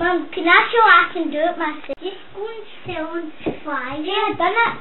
Mum, can I show I can do it myself? Just go and sit on five. Yeah, I've done it.